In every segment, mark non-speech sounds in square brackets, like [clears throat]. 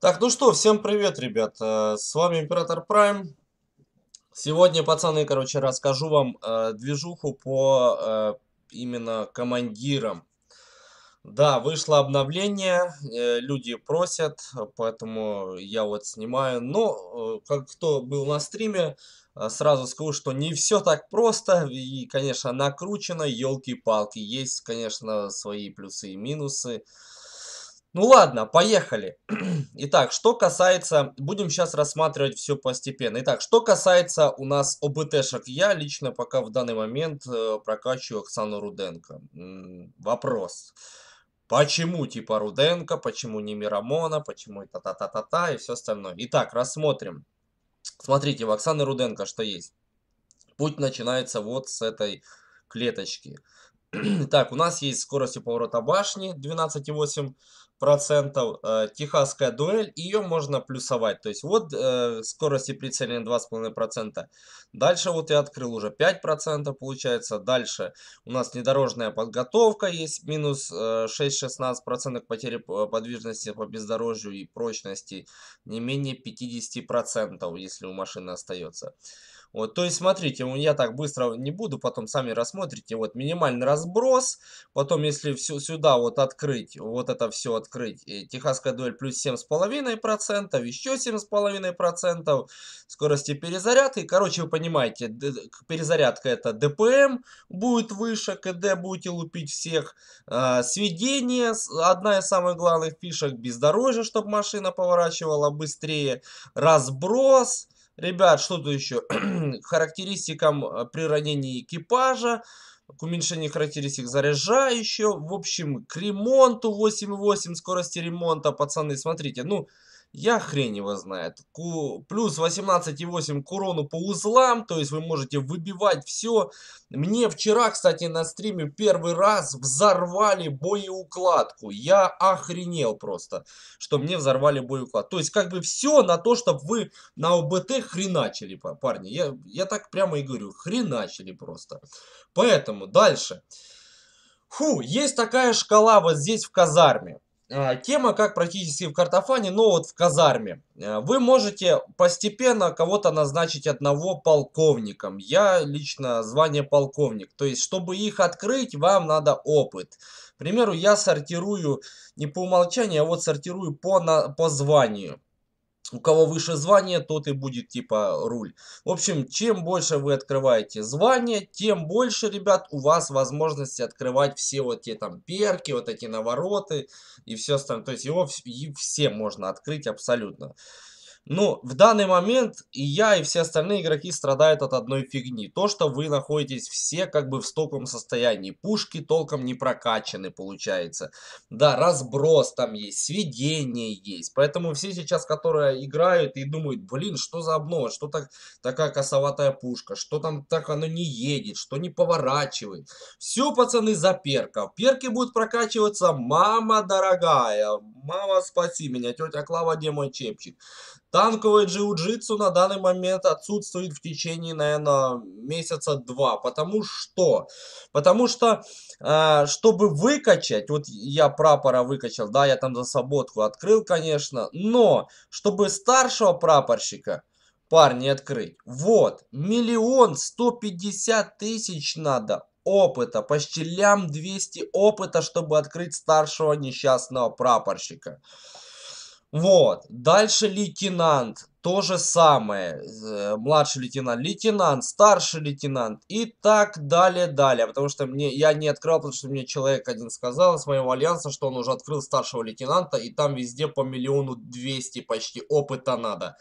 Так, ну что, всем привет, ребят. Э, С вами Император Прайм. Сегодня, пацаны, короче, расскажу вам э, движуху по э, именно командирам. Да, вышло обновление, э, люди просят, э, поэтому я вот снимаю. Но, э, как кто был на стриме, э, сразу скажу, что не все так просто. И, конечно, накручено, елки-палки. Есть, конечно, свои плюсы и минусы. Ну ладно, поехали. [clears throat] Итак, что касается... Будем сейчас рассматривать все постепенно. Итак, что касается у нас ОБТшек. Я лично пока в данный момент э, прокачиваю Оксану Руденко. Вопрос. Почему типа Руденко, почему не Мирамона, почему это та-та-та-та и все остальное. Итак, рассмотрим. Смотрите, в Оксаны Руденко что есть. Путь начинается вот с этой клеточки. [clears throat] Так, у нас есть скоростью поворота башни 12,8%, э, техасская дуэль, ее можно плюсовать. То есть вот э, скорости прицеливания 2,5%. Дальше вот я открыл уже 5% получается. Дальше у нас внедорожная подготовка есть, минус э, 6-16% потери п- подвижности по бездорожью и прочности не менее 50%, если у машины остается. Вот, то есть, смотрите, я так быстро не буду, потом сами рассмотрите. Вот минимальный разброс, потом, если все сюда вот открыть, вот это все открыть, э, техасская дуэль плюс 7,5%, еще 7,5%, скорости перезарядки. Короче, вы понимаете, перезарядка это ДПМ будет выше, КД будете лупить всех. А, сведение, одна из самых главных фишек, бездорожье, чтобы машина поворачивала быстрее. Разброс. Ребят, что тут еще? [clears throat] Характеристикам э, при ранении экипажа, к уменьшению характеристик заряжающего, в общем, к ремонту 8,8 скорости ремонта, пацаны, смотрите, ну, я хрень его знает. Ку- плюс 18,8 к урону по узлам, то есть вы можете выбивать все. Мне вчера, кстати, на стриме первый раз взорвали боеукладку. Я охренел просто, что мне взорвали боеукладку. То есть как бы все на то, чтобы вы на ОБТ хреначили, па- парни. Я, я так прямо и говорю, хреначили просто. Поэтому дальше. Фу, есть такая шкала вот здесь в казарме. А, Тема как практически в картофане, но вот в казарме. Э, Вы можете постепенно кого-то назначить одного полковником. Я лично звание полковник. То есть, чтобы их открыть, вам надо опыт. К примеру, я сортирую не по умолчанию, а вот сортирую по, на, по званию. У кого выше звание, тот и будет типа руль. В общем, чем больше вы открываете звание, тем больше, ребят, у вас возможности открывать все вот те там перки, вот эти навороты и все остальное. То есть его и все можно открыть абсолютно. Ну, в данный момент и я, и все остальные игроки страдают от одной фигни. То, что вы находитесь все как бы в стоковом состоянии. Пушки толком не прокачаны, получается. Да, разброс там есть, сведение есть. Поэтому все сейчас, которые играют и думают, блин, что за обнова, что так, такая косоватая пушка, что там так оно не едет, что не поворачивает. Все, пацаны, за перков. Перки будут прокачиваться, мама дорогая, мама спаси меня, тетя Клава, где мой чепчик. Танковое джиу-джитсу на данный момент отсутствует в течение, наверное, месяца два. Потому что? Потому что, э, чтобы выкачать, вот я прапора выкачал, да, я там за саботку открыл, конечно, но чтобы старшего прапорщика, парни, открыть, вот, миллион сто пятьдесят тысяч надо опыта, почти лям 200 опыта, чтобы открыть старшего несчастного прапорщика. Вот. Дальше лейтенант. То же самое. Младший лейтенант, лейтенант, старший лейтенант и так далее, далее. Потому что мне я не открыл, потому что мне человек один сказал из моего альянса, что он уже открыл старшего лейтенанта, и там везде по миллиону двести почти опыта надо.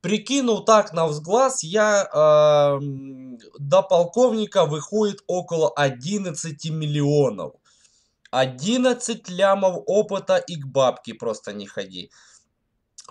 Прикинул так на взглаз, я эм, до полковника выходит около 11 миллионов. 11 лямов опыта и к бабке просто не ходи.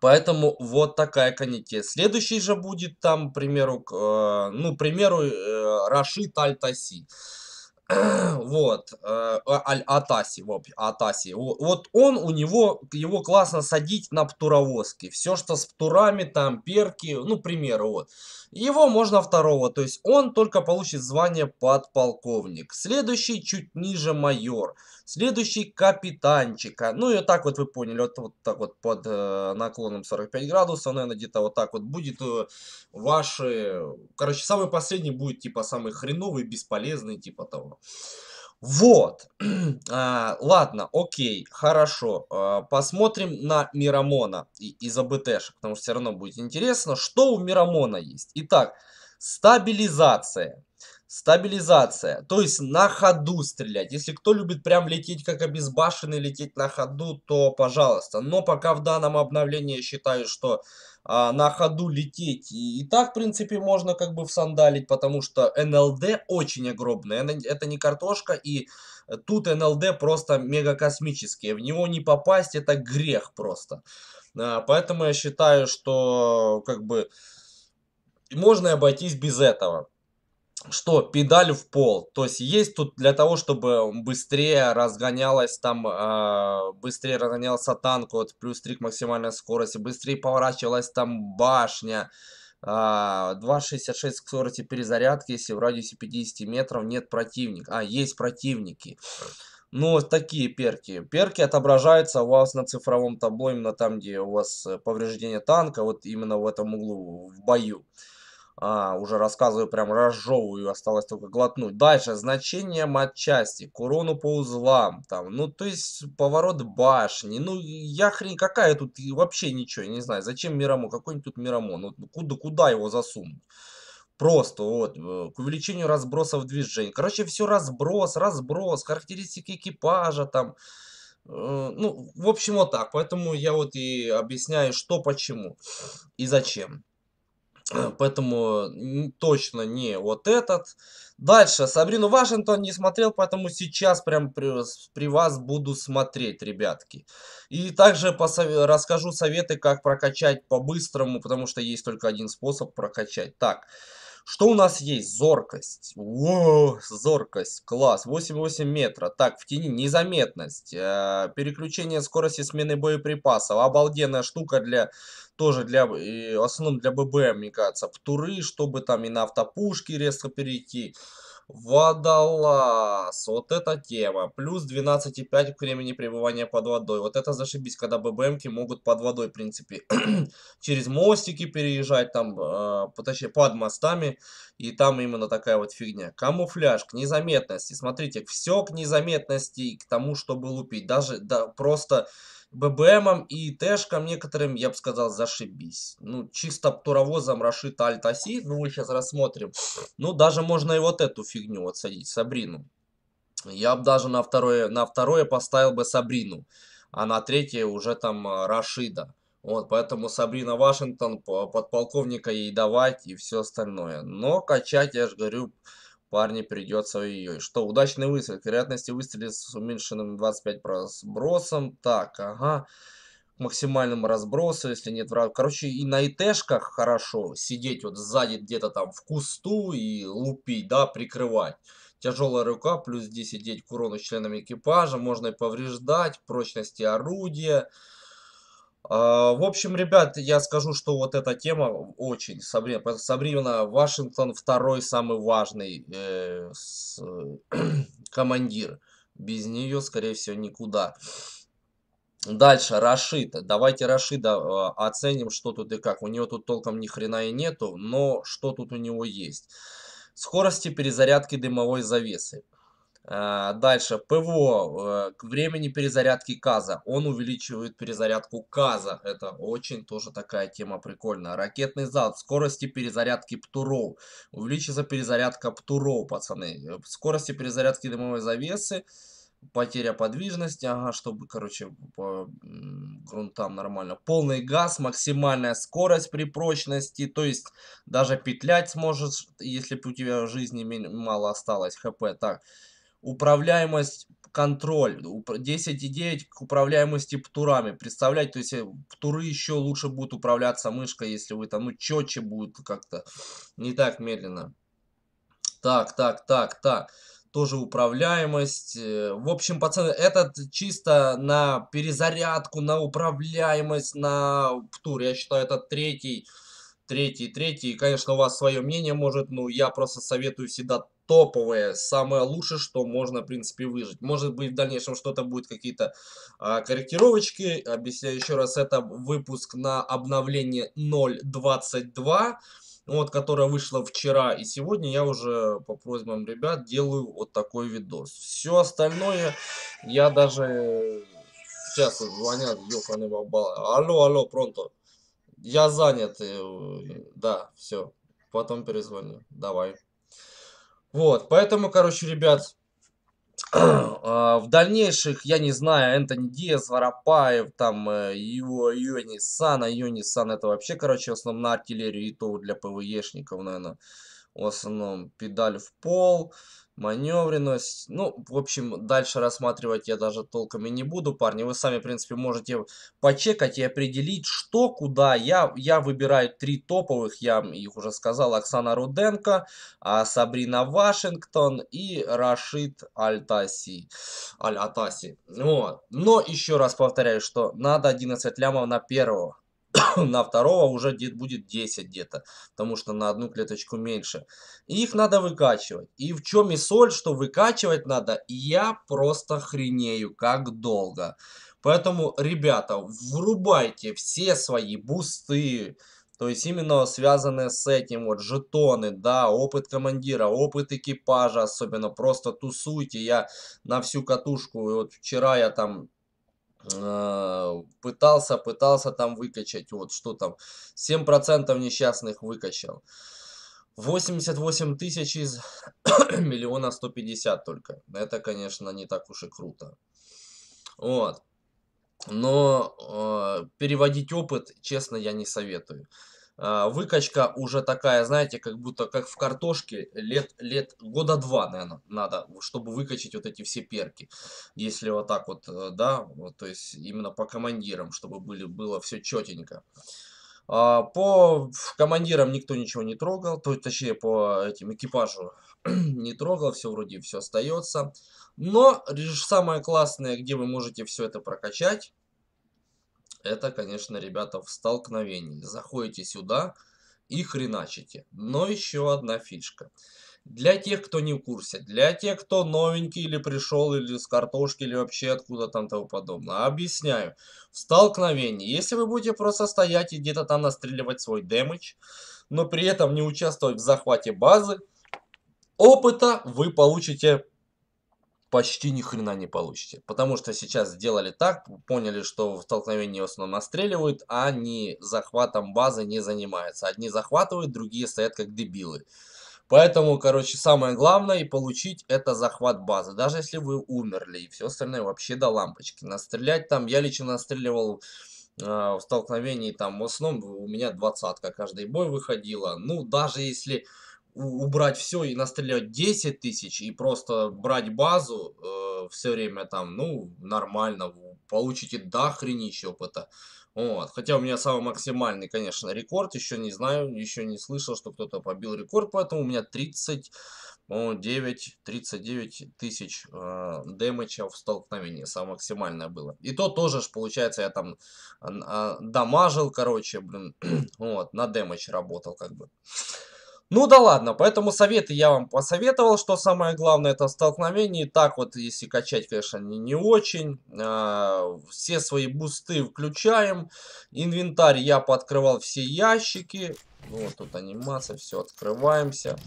Поэтому вот такая канитель. Следующий же будет там, к примеру, э, ну, к примеру, э, Рашид Аль-Таси. [clears throat] Вот, э, а- Аль Атаси, Атаси. Во- Вот он, у него, его классно садить на птуровозки. Все, что с птурами, там, перки, ну, к примеру, вот. Его можно второго, то есть он только получит звание подполковник. Следующий чуть ниже майор. Следующий капитанчика. Ну и вот так вот вы поняли, вот, вот так вот под э, наклоном 45 градусов, наверное, где-то вот так вот будет э, ваши... Короче, самый последний будет типа самый хреновый, бесполезный, типа того. Вот. [clears throat] а, ладно, окей, хорошо. А, посмотрим на Мирамона из АБТшек, потому что все равно будет интересно, что у Мирамона есть. Итак, стабилизация. Стабилизация, то есть на ходу стрелять. Если кто любит прям лететь как обезбашенный, лететь на ходу, то пожалуйста. Но пока в данном обновлении я считаю, что а, на ходу лететь и, и так, в принципе, можно как бы всандалить, потому что НЛД очень огромный. Это не картошка, и тут НЛД просто мега космические. В него не попасть, это грех просто. А, поэтому я считаю, что как бы можно обойтись без этого что педаль в пол. То есть есть тут для того, чтобы быстрее разгонялась там, э, быстрее разгонялся танк, вот плюс 3 к максимальной скорости, быстрее поворачивалась там башня. Э, а, 2.66 к скорости перезарядки, если в радиусе 50 метров нет противника. А, есть противники. Ну, такие перки. Перки отображаются у вас на цифровом табло, именно там, где у вас повреждение танка, вот именно в этом углу, в бою. А, уже рассказываю, прям разжевываю, осталось только глотнуть. Дальше, значение матчасти, к урону по узлам, там, ну, то есть, поворот башни, ну, я хрень, какая тут, вообще ничего, не знаю, зачем Мирамо, какой-нибудь тут Мирамо, ну, куда, куда его засунуть? Просто вот, э, к увеличению разбросов движений. Короче, все разброс, разброс, характеристики экипажа там. Э, ну, в общем, вот так. Поэтому я вот и объясняю, что, почему и зачем. Поэтому точно не вот этот. Дальше, Сабрину Вашингтон не смотрел, поэтому сейчас прям при, при вас буду смотреть, ребятки. И также посов... расскажу советы, как прокачать по-быстрому, потому что есть только один способ прокачать. Так, что у нас есть? Зоркость. О, зоркость. Класс. 8,8 метра. Так, в тени незаметность. Э, переключение скорости смены боеприпасов. Обалденная штука для... Тоже для... В основном для ББМ, мне кажется. Птуры, чтобы там и на автопушки резко перейти. Водолаз. Вот эта тема. Плюс 12,5 к времени пребывания под водой. Вот это зашибись, когда ББМки могут под водой, в принципе, [clears throat] через мостики переезжать, там, э, точнее, под мостами. И там именно такая вот фигня. Камуфляж к незаметности. Смотрите, все к незаметности к тому, чтобы лупить. Даже да, просто ББМом и Тэшком некоторым, я бы сказал, зашибись. Ну, чисто туровозом Рашид Альтаси, ну, мы сейчас рассмотрим. Ну, даже можно и вот эту фигню вот садить, Сабрину. Я бы даже на второе, на второе поставил бы Сабрину, а на третье уже там э, Рашида. Вот, поэтому Сабрина Вашингтон, подполковника ей давать и все остальное. Но качать, я же говорю, парни придется ее. Что, удачный выстрел. Вероятности выстрелить с уменьшенным 25 разбросом. Так, ага. К максимальному разбросу, если нет врага. Короче, и на ИТшках хорошо сидеть вот сзади где-то там в кусту и лупить, да, прикрывать. Тяжелая рука, плюс 10 деть к урону членам экипажа. Можно и повреждать, прочности орудия. А, в общем, ребят, я скажу, что вот эта тема очень Сабрина, Сабрина Вашингтон второй самый важный э, с, [clears throat] командир. Без нее, скорее всего, никуда. Дальше, Рашид. Давайте Рашида э, оценим, что тут и как. У него тут толком ни хрена и нету, но что тут у него есть. Скорости перезарядки дымовой завесы. Э, дальше, ПВО, э, к времени перезарядки КАЗа. Он увеличивает перезарядку КАЗа. Это очень тоже такая тема прикольная. Ракетный залп, скорости перезарядки ПТУРОВ. Увеличится перезарядка ПТУРОВ, пацаны. Э, скорости перезарядки дымовой завесы. Потеря подвижности, ага, чтобы, короче, по грунтам нормально. Полный газ, максимальная скорость при прочности, то есть даже петлять сможешь, если у тебя жизни мало осталось, хп. Так, управляемость, контроль, 10,9 к управляемости птурами. Представляете, то есть э, птуры еще лучше будут управляться мышкой, если вы там, ну, четче будет как-то, не так медленно. Так, так, так, так. Тоже управляемость. Э, в общем, пацаны, этот чисто на перезарядку, на управляемость, на птур. Я считаю, это третий третий, третий. Конечно, у вас свое мнение может, но я просто советую всегда топовые, самое лучшее, что можно, в принципе, выжить. Может быть, в дальнейшем что-то будет, какие-то а, корректировочки. Объясняю еще раз, это выпуск на обновление 0.22 вот, которая вышла вчера и сегодня, я уже по просьбам ребят делаю вот такой видос. Все остальное я даже... Сейчас звонят, ёханый бабал. Алло, алло, пронто. Я занят. Э, да, все. Потом перезвоню. Давай. Вот, поэтому, короче, ребят, [clears throat] а, в дальнейших, я не знаю, Энтони Диас, Воропаев, там, э, его Йони Сан, а Йони Сан это вообще, короче, на артиллерию и то для ПВЕшников, наверное, в основном педаль в пол, маневренность. Ну, в общем, дальше рассматривать я даже толком и не буду, парни. Вы сами, в принципе, можете почекать и определить, что, куда. Я, я выбираю три топовых, я их уже сказал. Оксана Руденко, а, Сабрина Вашингтон и Рашид Альтаси. Аль-Атаси. Вот. Но еще раз повторяю, что надо 11 лямов на первого. [laughs] на второго уже будет 10 где-то, потому что на одну клеточку меньше. И их надо выкачивать. И в чем и соль, что выкачивать надо, я просто хренею, как долго. Поэтому, ребята, врубайте все свои бусты, то есть именно связанные с этим, вот жетоны, да, опыт командира, опыт экипажа, особенно просто тусуйте. Я на всю катушку, вот вчера я там Э, пытался, пытался там выкачать, вот что там, 7% несчастных выкачал. 88 тысяч из [coughs] миллиона 150 только. Это, конечно, не так уж и круто. Вот. Но э, переводить опыт, честно, я не советую. А, выкачка уже такая, знаете, как будто как в картошке, лет, лет года два, наверное, надо, чтобы выкачать вот эти все перки. Если вот так вот, э, да, вот, то есть именно по командирам, чтобы были, было все четенько. А, по командирам никто ничего не трогал, то, точнее по этим экипажу [clears throat] не трогал, все вроде все остается. Но самое классное, где вы можете все это прокачать, это, конечно, ребята, в столкновении. Заходите сюда и хреначите. Но еще одна фишка. Для тех, кто не в курсе, для тех, кто новенький или пришел, или с картошки, или вообще откуда там того подобное. Объясняю. В столкновении, если вы будете просто стоять и где-то там настреливать свой дэмэдж, но при этом не участвовать в захвате базы, опыта вы получите почти ни хрена не получите. Потому что сейчас сделали так, поняли, что в столкновении в основном настреливают, а они захватом базы не занимаются. Одни захватывают, другие стоят как дебилы. Поэтому, короче, самое главное и получить это захват базы. Даже если вы умерли и все остальное вообще до лампочки. Настрелять там, я лично настреливал э, в столкновении там в основном у меня двадцатка каждый бой выходила. Ну, даже если убрать все и настрелять 10 тысяч и просто брать базу э, все время там, ну, нормально, получите до хренища опыта. Вот. Хотя у меня самый максимальный, конечно, рекорд, еще не знаю, еще не слышал, что кто-то побил рекорд, поэтому у меня 30, 9, 39 тысяч э, дэмэча в столкновении, самое максимальное было. И то тоже, ж, получается, я там э, дамажил, короче, блин, [clears throat] вот, на дэмэч работал, как бы. Ну да ладно, поэтому советы я вам посоветовал, что самое главное это столкновение. Так вот, если качать, конечно, не, не очень. А, все свои бусты включаем. Инвентарь я пооткрывал все ящики. Вот тут анимация, все, открываемся.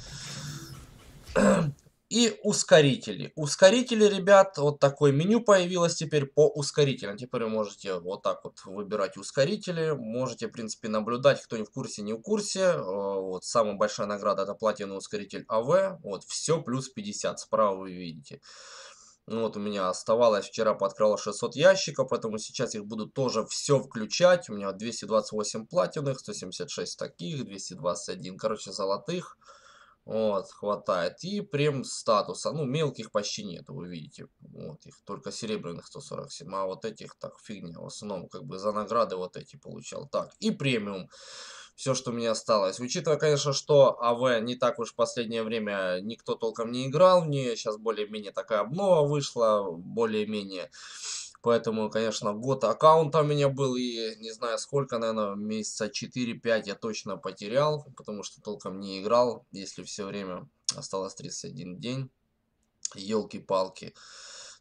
И ускорители. Ускорители, ребят, вот такое меню появилось теперь по ускорителям. Теперь вы можете вот так вот выбирать ускорители. Можете, в принципе, наблюдать, кто не в курсе, не в курсе. Э, вот самая большая награда это платиновый ускоритель АВ. Вот все плюс 50. Справа вы видите. Ну вот у меня оставалось, вчера подкрало 600 ящиков, поэтому сейчас их буду тоже все включать. У меня 228 платиновых, 176 таких, 221, короче, золотых. Вот, хватает. И прем статуса. Ну, мелких почти нету, вы видите. Вот, их только серебряных 147. А вот этих так фигня. В основном, как бы за награды вот эти получал. Так, и премиум. Все, что меня осталось. Учитывая, конечно, что АВ не так уж в последнее время никто толком не играл в нее. Сейчас более-менее такая обнова вышла. Более-менее Поэтому, конечно, год аккаунта у меня был, и не знаю сколько, наверное, месяца 4-5 я точно потерял, потому что толком не играл, если все время осталось 31 день. Елки-палки.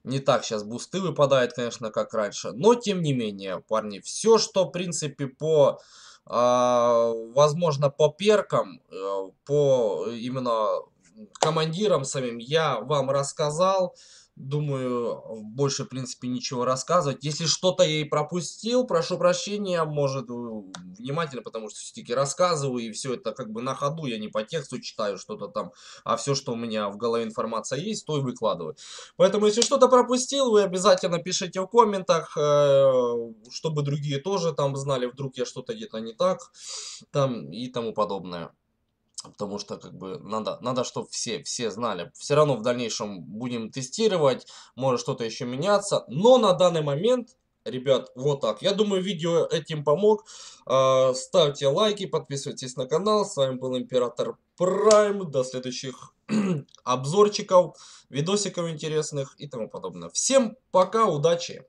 Не так сейчас бусты выпадают, конечно, как раньше. Но, тем не менее, парни, все, что, в принципе, по... Э, возможно, по перкам, э, по именно командирам самим я вам рассказал. Думаю, больше, в принципе, ничего рассказывать. Если что-то я и пропустил, прошу прощения, может, внимательно, потому что все-таки рассказываю, и все это как бы на ходу, я не по тексту читаю что-то там, а все, что у меня в голове информация есть, то и выкладываю. Поэтому, если что-то пропустил, вы обязательно пишите в комментах, э, чтобы другие тоже там знали, вдруг я что-то где-то не так, там и тому подобное. Потому что, как бы, надо, надо чтобы все, все знали. Все равно в дальнейшем будем тестировать, может что-то еще меняться. Но на данный момент, ребят, вот так. Я думаю, видео этим помог. Э, ставьте лайки, подписывайтесь на канал. С вами был Император Прайм. До следующих [clears throat] обзорчиков, видосиков интересных и тому подобное. Всем пока, удачи!